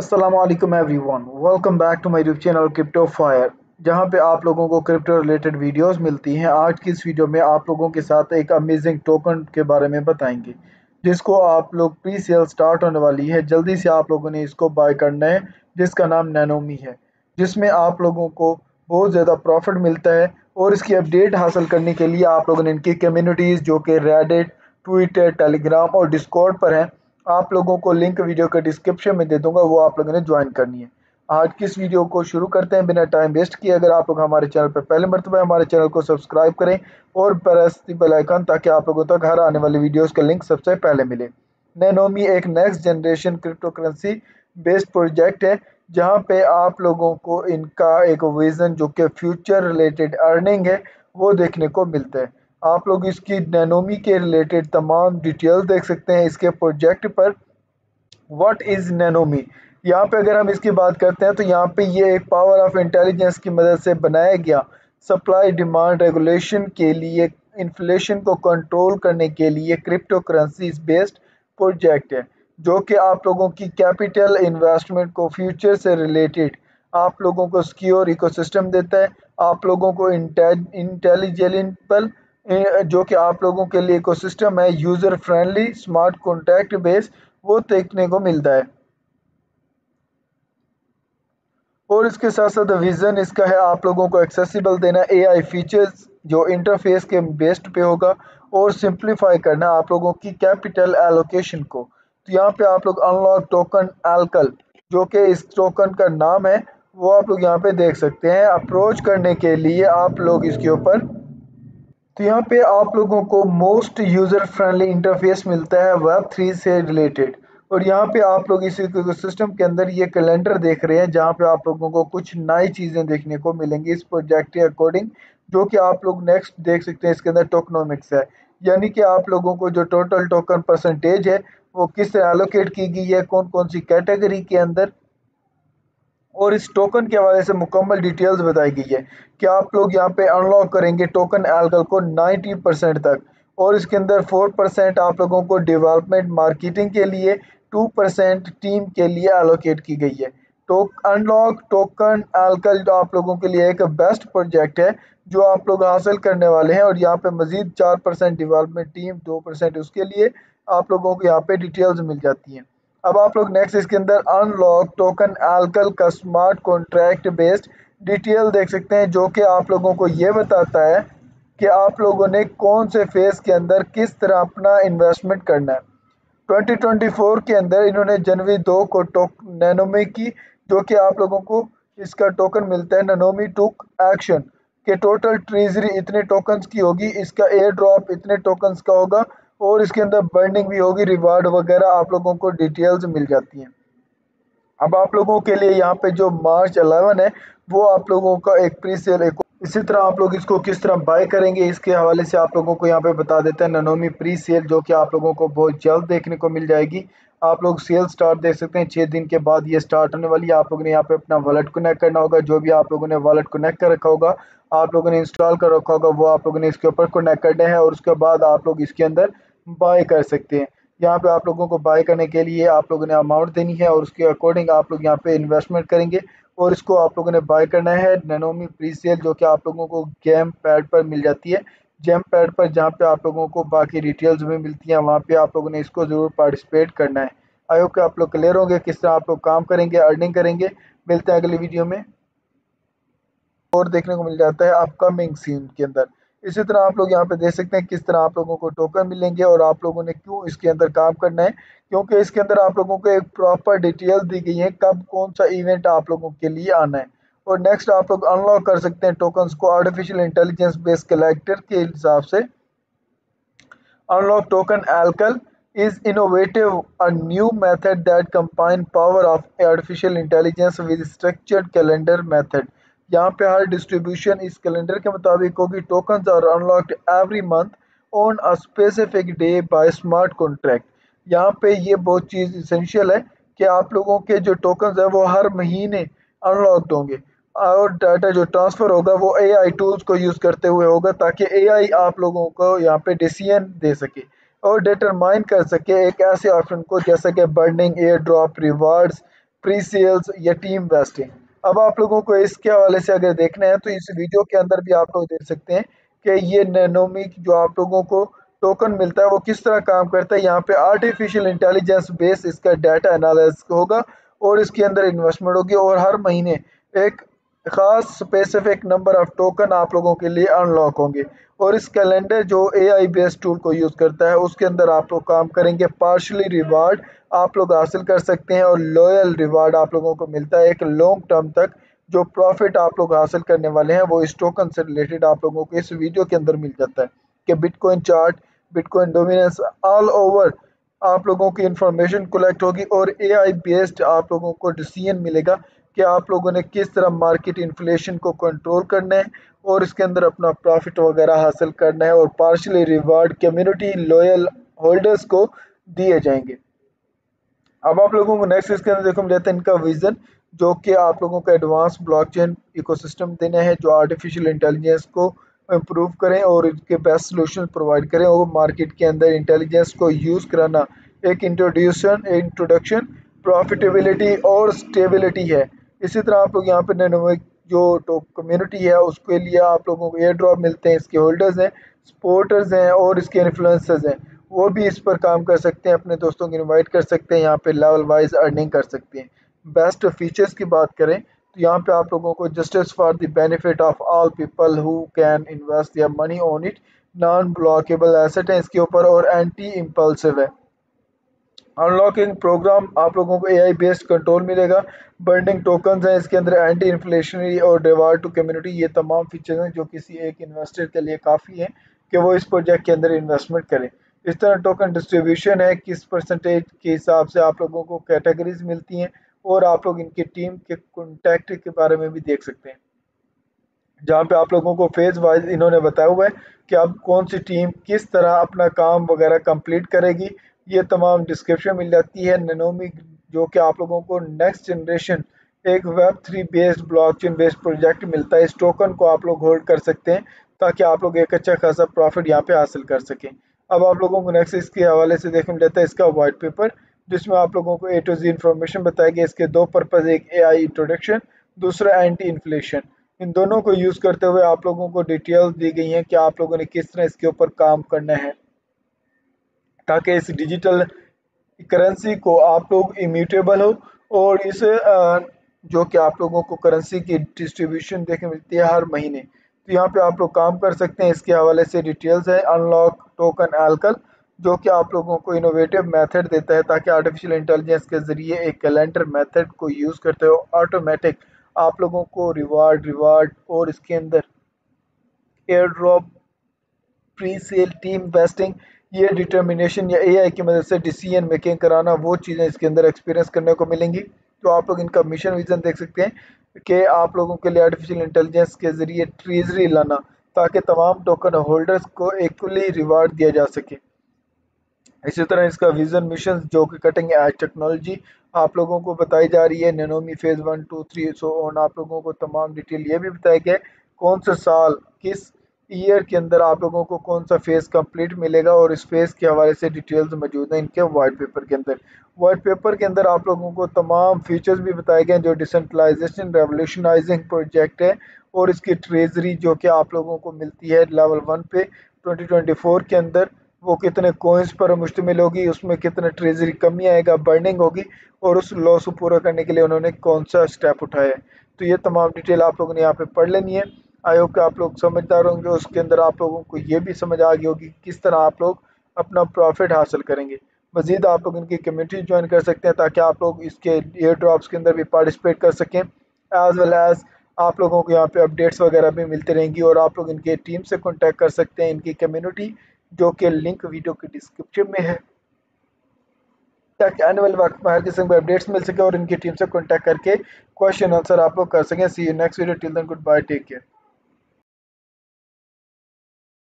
अस्सलाम everyone welcome back to my YouTube channel Crypto Fire जहाँ पे आप लोगों को क्रिप्टो रिलेटेड वीडियोस मिलती हैं। आज की इस वीडियो में आप लोगों के साथ एक अमेजिंग टोकन के बारे में बताएँगे, जिसको आप लोग प्री सेल स्टार्ट होने वाली है। जल्दी से आप लोगों ने इसको बाय करना है, जिसका नाम नैनोमी है, जिसमें आप लोगों को बहुत ज़्यादा प्रॉफिट मिलता है और इसकी अपडेट हासिल करने के लिए आप लोगों ने इनकी कम्यूनिटीज़ जो कि रेडिट ट्विटर टेलीग्राम और डिस्कॉर्ड पर हैं आप लोगों को लिंक वीडियो के डिस्क्रिप्शन में दे दूँगा, वो आप लोगों ने ज्वाइन करनी है। आज की इस वीडियो को शुरू करते हैं। बिना टाइम वेस्ट किए, अगर आप लोग हमारे चैनल पर पहले मरतबा हमारे चैनल को सब्सक्राइब करें और प्रेस बेल आइकन ताकि आप लोगों तक हर आने वाली वीडियोस का लिंक सबसे पहले मिले। नैनोमी एक next generation cryptocurrency based project है, जहाँ पे आप लोगों को इनका एक विज़न जो कि फ्यूचर रिलेटेड अर्निंग है, वो देखने को मिलता है। आप लोग इसकी नैनोमी के रिलेटेड तमाम डिटेल देख सकते हैं इसके प्रोजेक्ट पर। व्हाट इज़ नैनोमी यहाँ पे अगर हम इसकी बात करते हैं तो यहाँ पे ये एक पावर ऑफ़ इंटेलिजेंस की मदद से बनाया गया। सप्लाई डिमांड रेगुलेशन के लिए इन्फ्लेशन को कंट्रोल करने के लिए क्रिप्टो करेंसी बेस्ड प्रोजेक्ट है, जो कि आप लोगों की कैपिटल इन्वेस्टमेंट को फ्यूचर से रिलेटेड आप लोगों को सिक्योर इकोसिस्टम देता है, आप लोगों को इंटेलिजेंटल जो कि आप लोगों के लिए इकोसिस्टम है user friendly smart contact base वो देखने को मिलता है। और इसके साथ साथ विज़न इसका है, आप लोगों को एक्सेसिबल देना एआई फीचर्स जो इंटरफेस के बेस्ड पे होगा, और सिंप्लीफाई करना आप लोगों की कैपिटल एलोकेशन को। तो यहाँ पे आप लोग अनलॉक टोकन एल्कल जो कि इस टोकन का नाम है, वो आप लोग यहाँ पे देख सकते हैं। अप्रोच करने के लिए आप लोग इसके ऊपर तो यहाँ पे आप लोगों को मोस्ट यूज़र फ्रेंडली इंटरफेस मिलता है वेब थ्री से रिलेटेड और यहाँ पे आप लोग इस सिस्टम के अंदर ये कैलेंडर देख रहे हैं, जहाँ पे आप लोगों को कुछ नई चीज़ें देखने को मिलेंगी इस प्रोजेक्ट के अकॉर्डिंग जो कि आप लोग नेक्स्ट देख सकते हैं, इसके अंदर टोकनोमिक्स है। यानी कि आप लोगों को जो टोटल टोकन परसेंटेज है, वो किस तरह एलोकेट की गई है कौन कौन सी कैटेगरी के अंदर और इस टोकन के हवाले से मुकम्मल डिटेल्स बताई गई है कि आप लोग यहाँ पे अनलॉक करेंगे टोकन एल्गल को 90 परसेंट तक और इसके अंदर 4 परसेंट आप लोगों को डेवलपमेंट मार्केटिंग के लिए 2 परसेंट टीम के लिए एलोकेट की गई है। तो अनलॉक टोकन एल्कल जो आप लोगों के लिए एक बेस्ट प्रोजेक्ट है जो आप लोग हासिल करने वाले हैं और यहाँ पे मज़ीद चार परसेंट डिवेलपमेंट टीम दो परसेंट उसके लिए आप लोगों को यहाँ पे डिटेल्स मिल जाती हैं। अब आप लोग नेक्स्ट इसके अंदर अनलॉक टोकन एल्कल का स्मार्ट कॉन्ट्रैक्ट बेस्ड डिटेल देख सकते हैं, जो कि आप लोगों को ये बताता है कि आप लोगों ने कौन से फ़ेज़ के अंदर किस तरह अपना इन्वेस्टमेंट करना है। 2024 के अंदर इन्होंने जनवरी दो को टोक नैनोमी की, जो कि आप लोगों को इसका टोकन मिलता है नैनोमी टूक एक्शन के टोटल ट्रेजरी इतने टोकन्स की होगी, इसका एयर ड्रॉप इतने टोकन्स का होगा और इसके अंदर बर्निंग भी होगी रिवार्ड वगैरह आप लोगों को डिटेल्स मिल जाती हैं। अब आप लोगों के लिए यहाँ पे जो मार्च 11 है, वो आप लोगों का एक प्री सेल एक इसी तरह आप लोग इसको किस तरह बाय करेंगे, इसके हवाले से आप लोगों को यहाँ पे बता देते हैं। ननोमी प्री सेल जो कि आप लोगों को बहुत जल्द देखने को मिल जाएगी। आप लोग सेल स्टार्ट देख सकते हैं छः दिन के बाद ये स्टार्ट होने वाली है। आप लोगों ने यहाँ पे अपना वॉलेट कनेक्ट करना होगा, जो भी आप लोगों ने वॉलेट कनेक्ट कर रखा होगा, आप लोगों ने इंस्टॉल कर रखा होगा, वो आप लोगों ने इसके ऊपर कनेक्ट करना है और उसके बाद आप लोग इसके अंदर बाय कर सकते हैं। यहाँ पे आप लोगों को बाय करने के लिए आप लोगों ने अमाउंट देनी है और उसके अकॉर्डिंग आप लोग यहाँ पे इन्वेस्टमेंट करेंगे और इसको आप लोगों ने बाय करना है नैनोमी प्री सेल जो कि आप लोगों को गेम पैड पर मिल जाती है। जेम पैड पर जहाँ पे आप लोगों को बाकी डिटेल्स भी मिलती हैं, वहाँ पे आप लोगों ने इसको ज़रूर पार्टिसिपेट करना है। आई होप कि आप लोग क्लियर होंगे किस तरह आप लोग काम करेंगे अर्निंग करेंगे। मिलते हैं अगली वीडियो में। और देखने को मिल जाता है अपकमिंग सीन के अंदर। इसी तरह आप लोग यहाँ पे देख सकते हैं किस तरह आप लोगों को टोकन मिलेंगे और आप लोगों ने क्यों इसके अंदर काम करना है, क्योंकि इसके अंदर आप लोगों को एक प्रॉपर डिटेल दी गई है कब कौन सा इवेंट आप लोगों के लिए आना है। और नेक्स्ट आप लोग अनलॉक कर सकते हैं टोकन्स को आर्टिफिशियल इंटेलिजेंस बेस्ड कलेक्टर के हिसाब से। अनलॉक टोकन एल्कल is innovative, a new method that combine power of artificial intelligence with structured calendar method यहाँ पे हर डिस्ट्रीब्यूशन इस कैलेंडर के मुताबिक होगी। Tokens are unlocked every month on a specific day by smart contract यहाँ पे ये बहुत चीज़ इसेंशियल है कि आप लोगों के जो टोकन्स है वो हर महीने अनलॉक्ड होंगे। और डाटा जो ट्रांसफ़र होगा वो एआई टूल्स को यूज़ करते हुए होगा ताकि एआई आप लोगों को यहाँ पे डिसीज़न दे सके और डिटरमाइन कर सके एक ऐसे ऑप्शन को जैसे कि burning airdrop rewards pre sales या टीम वेस्टिंग अब आप लोगों को इसके हवाले से अगर देखना है तो इस वीडियो के अंदर भी आप लोग देख सकते हैं कि ये नैनोमी जो आप लोगों को टोकन मिलता है, वो किस तरह काम करता है। यहाँ पे आर्टिफिशियल इंटेलिजेंस बेस इसका डाटा एनालिस होगा और इसके अंदर इन्वेस्टमेंट होगी और हर महीने एक ख़ास स्पेसिफिक नंबर ऑफ़ टोकन आप लोगों के लिए अनलॉक होंगे। और इस कैलेंडर जो ए आई बेस्ड टूल को यूज़ करता है, उसके अंदर आप लोग काम करेंगे। पार्शली रिवार्ड आप लोग हासिल कर सकते हैं और लॉयल रिवार्ड आप लोगों को मिलता है एक लॉन्ग टर्म तक। जो प्रॉफिट आप लोग हासिल करने वाले हैं, वो इस टोकन से रिलेटेड आप लोगों को इस वीडियो के अंदर मिल जाता है कि bitcoin chart bitcoin dominance all over आप लोगों की इंफॉर्मेशन कलेक्ट होगी और एआई बेस्ड आप लोगों को डिसीज़न मिलेगा कि आप लोगों ने किस तरह मार्केट इन्फ्लेशन को कंट्रोल करना है और इसके अंदर अपना प्रॉफिट वगैरह हासिल करना है और partially reward community loyal holders को दिए जाएँगे। अब आप लोगों को नेक्स्ट इसके अंदर देखो लेते हैं इनका विजन जो कि आप लोगों को एडवांस ब्लॉकचेन इकोसिस्टम देना है, जो आर्टिफिशियल इंटेलिजेंस को इम्प्रूव करें और इसके बेस्ट सोल्यूशन प्रोवाइड करें और मार्केट के अंदर इंटेलिजेंस को यूज़ कराना। एक इंट्रोड्यूशन इंट्रोडक्शन प्रॉफिटेबिलिटी और स्टेबिलिटी है। इसी तरह आप लोग यहाँ पे नैनोमिक जो तो कम्युनिटी है, उसके लिए आप लोगों को एयर ड्रॉप मिलते हैं, इसके होल्डर्स हैं सपोर्टर्स हैं और इसके इन्फ्लुएंसर्स हैं। वो भी इस पर काम कर सकते हैं, अपने दोस्तों को इनवाइट कर सकते हैं, यहाँ पे लेवल वाइज अर्निंग कर सकते हैं। बेस्ट फीचर्स की बात करें तो यहाँ पे आप लोगों को justice for the benefit of all people who can invest your money on it non blockable asset है इसके ऊपर और एंटी इम्पल्सिव है। अनलॉकिंग प्रोग्राम आप लोगों को एआई बेस्ड कंट्रोल मिलेगा। बर्निंग टोकन्स हैं, इसके अंदर एंटी इन्फ्लेशनरी और रिवार्ड टू कम्युनिटी ये तमाम फीचर्स हैं जो किसी एक इन्वेस्टर के लिए काफ़ी हैं कि वो इस प्रोजेक्ट के अंदर इन्वेस्टमेंट करें। इस तरह टोकन डिस्ट्रीब्यूशन है, किस परसेंटेज के हिसाब से आप लोगों को कैटेगरीज मिलती हैं और आप लोग इनकी टीम के कॉन्टैक्ट के बारे में भी देख सकते हैं। जहाँ पे आप लोगों को फ़ेज़ वाइज इन्होंने बताया हुआ है कि अब कौन सी टीम किस तरह अपना काम वगैरह कंप्लीट करेगी ये तमाम डिस्क्रिप्शन मिल जाती है ननोमी जो कि आप लोगों को नेक्स्ट जनरेशन एक web three based block blockchain based project मिलता है। इस टोकन को आप लोग होल्ड कर सकते हैं, ताकि आप लोग एक अच्छा खासा प्रॉफिट यहाँ पे हासिल कर सकें। अब आप लोगों को नेक्स्ट इसके हवाले से देखने लेता है इसका वाइट पेपर जिसमें आप लोगों को ए टू जी इन्फॉर्मेशन बताया गया। इसके दो पर्पज़ एक ए आई इंट्रोडक्शन दूसरा एंटी इन्फ्लेशन इन दोनों को यूज़ करते हुए आप लोगों को डिटेल्स दी गई हैं कि आप लोगों ने किस तरह इसके ऊपर काम करना है। ताकि इस डिजिटल करेंसी को आप लोग इम्यूटेबल हो और इस जो कि आप लोगों को करेंसी की डिस्ट्रीब्यूशन देखने मिलती है हर महीने। तो यहाँ पे आप लोग काम कर सकते हैं। इसके हवाले से डिटेल्स है। अनलॉक टोकन एल्कल, जो कि आप लोगों को इनोवेटिव मेथड देता है ताकि आर्टिफिशियल इंटेलिजेंस के ज़रिए एक कैलेंडर मेथड को यूज़ करते हो। ऑटोमेटिक आप लोगों को रिवार्ड रिवार्ड और इसके अंदर airdrop pre sale team vesting ये डिटर्मिनेशन या एआई की मदद से डिसीज़न मेकिंग कराना, वो चीज़ें इसके अंदर एक्सपीरियंस करने को मिलेंगी। तो आप लोग इनका मिशन विजन देख सकते हैं कि आप लोगों के लिए आर्टिफिशियल इंटेलिजेंस के ज़रिए ट्रीजरी लाना, ताकि तमाम टोकन होल्डर्स को इक्वली रिवार्ड दिया जा सके। इसी तरह इसका विजन मिशन जो कि कटिंग एज टेक्नोलॉजी आप लोगों को बताई जा रही है नैनोमी phase one two three so on आप लोगों को तमाम डिटेल ये भी बताया गया कौन सा साल, किस ईयर के अंदर आप लोगों को कौन सा फ़ेज़ कंप्लीट मिलेगा और इस फ़ेज़ के हवाले से डिटेल्स मौजूद हैं इनके वाइट पेपर के अंदर। वाइट पेपर के अंदर आप लोगों को तमाम फीचर्स भी बताए गए हैं जो डिसेंट्रलाइजेशन रेवोल्यूशनाइजिंग प्रोजेक्ट है और इसकी ट्रेजरी जो कि आप लोगों को मिलती है लेवल वन पे 2024 के अंदर, वो कितने कोइंस पर मुश्तमिल होगी उसमें कितने ट्रेजरी कमी आएगा बर्निंग होगी और उस लॉस को पूरा करने के लिए उन्होंने कौन सा स्टेप उठाया है। तो ये तमाम डिटेल आप लोगों ने यहाँ पे पढ़ लेनी है। आई होप कि आप लोग समझदार होंगे, उसके अंदर आप लोगों को ये भी समझ आ गई होगी किस तरह आप लोग अपना प्रॉफिट हासिल करेंगे। मजीद आप लोग इनकी कम्यूनिटी ज्वाइन कर सकते हैं ताकि आप लोग इसके एयर ड्रॉप्स के अंदर भी पार्टिसिपेट कर सकें। एज वेल एज़ आप लोगों को यहाँ पे अपडेट्स वगैरह भी मिलती रहेंगी और आप लोग इनके टीम से कॉन्टैक्ट कर सकते हैं, इनकी कम्युनिटी जो कि लिंक वीडियो के डिस्क्रिप्शन में है। ताकि आने वाले वक्त में हर किस्म के अपडेट्स मिल सके और इनकी टीम से कॉन्टैक्ट करके क्वेश्चन आंसर आप लोग कर सकें। See you next video till then goodbye take care